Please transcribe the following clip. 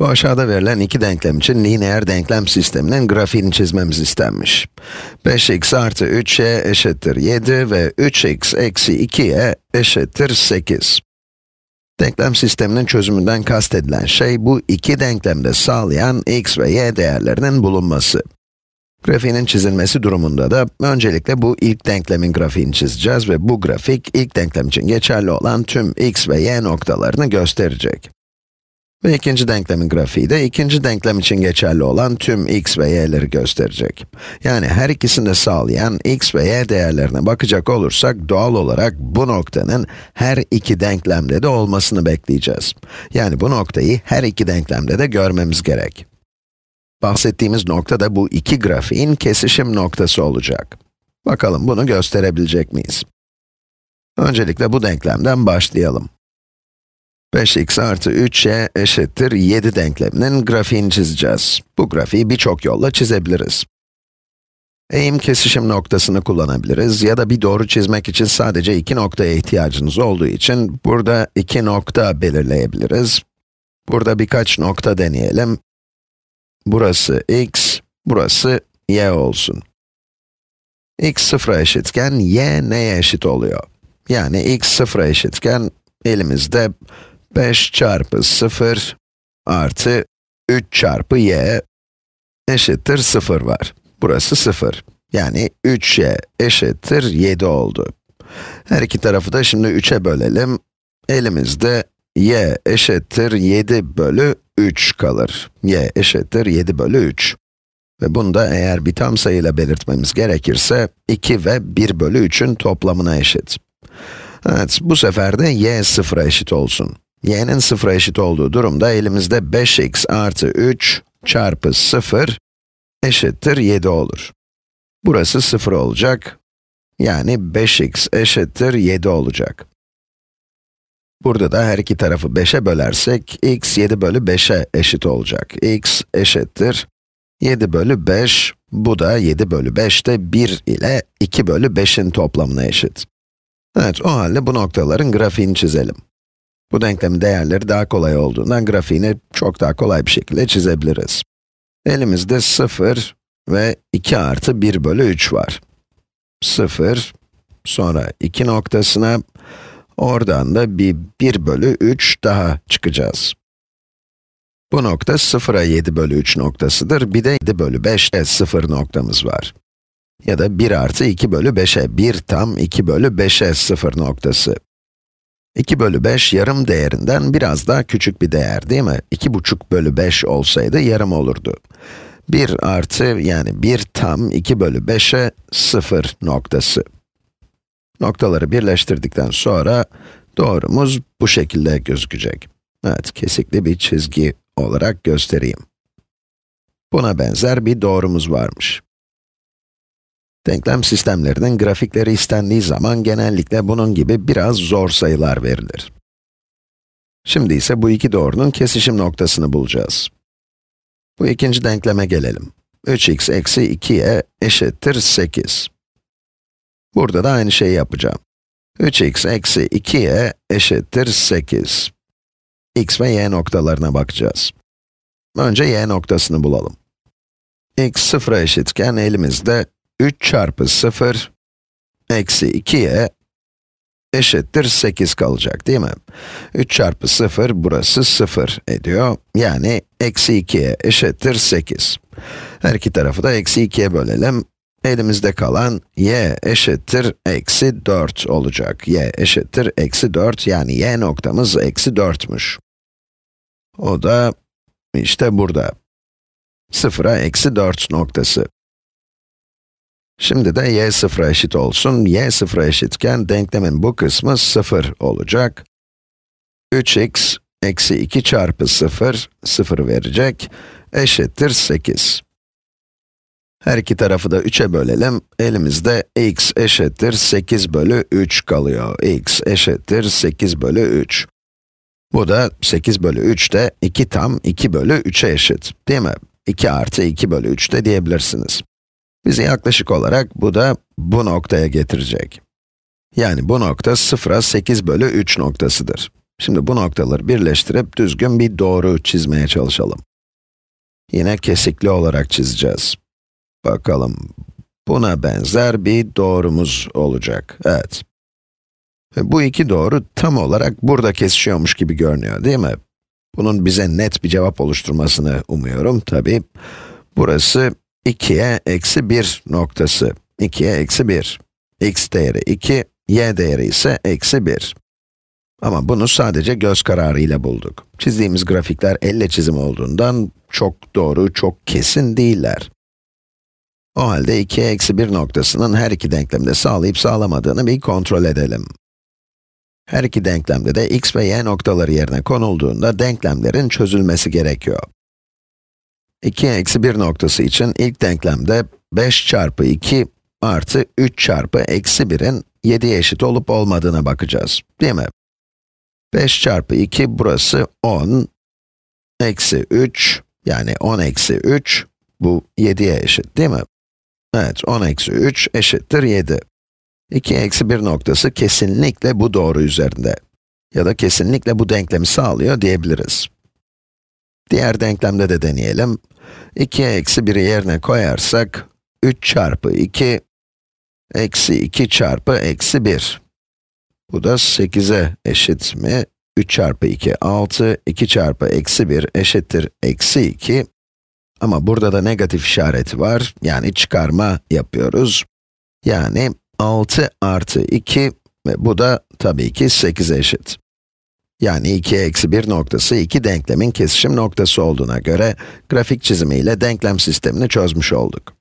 Bu aşağıda verilen iki denklem için lineer denklem sisteminin grafiğini çizmemiz istenmiş. 5x artı 3y eşittir 7 ve 3x eksi 2y eşittir 8. Denklem sisteminin çözümünden kastedilen şey, bu iki denklemde sağlayan x ve y değerlerinin bulunması. Grafiğinin çizilmesi durumunda da öncelikle bu ilk denklemin grafiğini çizeceğiz ve bu grafik ilk denklem için geçerli olan tüm x ve y noktalarını gösterecek. Ve ikinci denklemin grafiği de ikinci denklem için geçerli olan tüm x ve y'leri gösterecek. Yani her ikisini de sağlayan x ve y değerlerine bakacak olursak doğal olarak bu noktanın her iki denklemde de olmasını bekleyeceğiz. Yani bu noktayı her iki denklemde de görmemiz gerek. Bahsettiğimiz nokta da bu iki grafiğin kesişim noktası olacak. Bakalım bunu gösterebilecek miyiz? Öncelikle bu denklemden başlayalım. 5x artı 3y eşittir 7 denkleminin grafiğini çizeceğiz. Bu grafiği birçok yolla çizebiliriz. Eğim kesişim noktasını kullanabiliriz ya da bir doğru çizmek için sadece iki noktaya ihtiyacınız olduğu için burada iki nokta belirleyebiliriz. Burada birkaç nokta deneyelim. Burası x, burası y olsun. x sıfıra eşitken y neye eşit oluyor? Yani x sıfıra eşitken elimizde 5 çarpı 0 artı 3 çarpı y eşittir 0 var. Burası 0. Yani 3y eşittir 7 oldu. Her iki tarafı da şimdi 3'e bölelim. Elimizde y eşittir 7 bölü 3 kalır. y eşittir 7 bölü 3. Ve bunu da eğer bir tam sayıyla belirtmemiz gerekirse, 2 ve 1 bölü 3'ün toplamına eşit. Evet, bu sefer de y sıfıra eşit olsun y'nin sıfıra eşit olduğu durumda elimizde 5x artı 3 çarpı 0 eşittir 7 olur. Burası 0 olacak. Yani 5x eşittir 7 olacak. Burada da her iki tarafı 5'e bölersek, x 7 bölü 5'e eşit olacak. x eşittir 7 bölü 5, bu da 7 bölü 5 de 1 ile 2 bölü 5'in toplamına eşit. Evet, o halde bu noktaların grafiğini çizelim. Bu denklemin değerleri daha kolay olduğundan grafiğini çok daha kolay bir şekilde çizebiliriz. Elimizde 0 ve 2 artı 1 bölü 3 var. 0, sonra 2 noktasına, oradan da bir 1 bölü 3 daha çıkacağız. Bu nokta 0'a 7 bölü 3 noktasıdır, bir de 7 bölü 5'e 0 noktamız var. Ya da 1 artı 2 bölü 5'e 1 tam 2 bölü 5'e 0 noktası. 2 bölü 5 yarım değerinden biraz daha küçük bir değer değil mi? 2,5 bölü 5 olsaydı yarım olurdu. 1 artı yani 1 tam 2 bölü 5'e 0 noktası. Noktaları birleştirdikten sonra doğrumuz bu şekilde gözükecek. Evet, kesikli bir çizgi olarak göstereyim. Buna benzer bir doğrumuz varmış. Denklem sistemlerinin grafikleri istendiği zaman genellikle bunun gibi biraz zor sayılar verilir. Şimdi ise bu iki doğrunun kesişim noktasını bulacağız. Bu ikinci denkleme gelelim. 3x eksi 2y eşittir 8. Burada da aynı şeyi yapacağım. 3x eksi 2y eşittir 8. x ve y noktalarına bakacağız. Önce y noktasını bulalım. x sıfıra eşitken elimizde 3 çarpı 0 eksi 2'ye eşittir 8 kalacak değil mi? 3 çarpı 0, burası 0 ediyor. Yani eksi 2'ye eşittir 8. Her iki tarafı da eksi 2'ye bölelim. Elimizde kalan y eşittir eksi 4 olacak. y eşittir eksi 4, yani y noktamız eksi 4'müş. O da işte burada. 0'a eksi 4 noktası. Şimdi de y sıfıra eşit olsun. y sıfıra eşitken denklemin bu kısmı 0 olacak. 3x eksi 2 çarpı 0, 0 verecek, eşittir 8. Her iki tarafı da 3'e bölelim. Elimizde x eşittir 8 bölü 3 kalıyor. x eşittir 8 bölü 3. Bu da 8 bölü 3 de 2 tam 2 bölü 3'e eşit, değil mi? 2 artı 2 bölü 3 de diyebilirsiniz. Bizi yaklaşık olarak bu da bu noktaya getirecek. Yani bu nokta 0'a 8 bölü 3 noktasıdır. Şimdi bu noktaları birleştirip düzgün bir doğru çizmeye çalışalım. Yine kesikli olarak çizeceğiz. Bakalım, buna benzer bir doğrumuz olacak. Evet. Bu iki doğru tam olarak burada kesişiyormuş gibi görünüyor, değil mi? Bunun bize net bir cevap oluşturmasını umuyorum, tabi. Burası 2'ye eksi 1 noktası. 2'ye eksi 1. x değeri 2, y değeri ise eksi 1. Ama bunu sadece göz kararı ile bulduk. Çizdiğimiz grafikler elle çizim olduğundan çok doğru, çok kesin değiller. O halde 2'ye eksi 1 noktasının her iki denklemde sağlayıp sağlamadığını bir kontrol edelim. Her iki denklemde de x ve y noktaları yerine konulduğunda denklemlerin çözülmesi gerekiyor. 2'ye eksi 1 noktası için ilk denklemde 5 çarpı 2 artı 3 çarpı eksi 1'in 7'ye eşit olup olmadığına bakacağız, değil mi? 5 çarpı 2 burası 10, eksi 3, yani 10 eksi 3, bu 7'ye eşit değil mi? Evet, 10 eksi 3 eşittir 7. 2 eksi 1 noktası kesinlikle bu doğru üzerinde. Ya da kesinlikle bu denklemi sağlıyor diyebiliriz. Diğer denklemde de deneyelim. 2'ye eksi 1'i yerine koyarsak, 3 çarpı 2, eksi 2 çarpı eksi 1. Bu da 8'e eşit mi? 3 çarpı 2, 6, 2 çarpı eksi 1 eşittir eksi 2. Ama burada da negatif işareti var, yani çıkarma yapıyoruz. Yani 6 artı 2 ve bu da tabii ki 8'e eşit. Yani 2 eksi 1 noktası iki denklemin kesişim noktası olduğuna göre grafik çizimiyle denklem sistemini çözmüş olduk.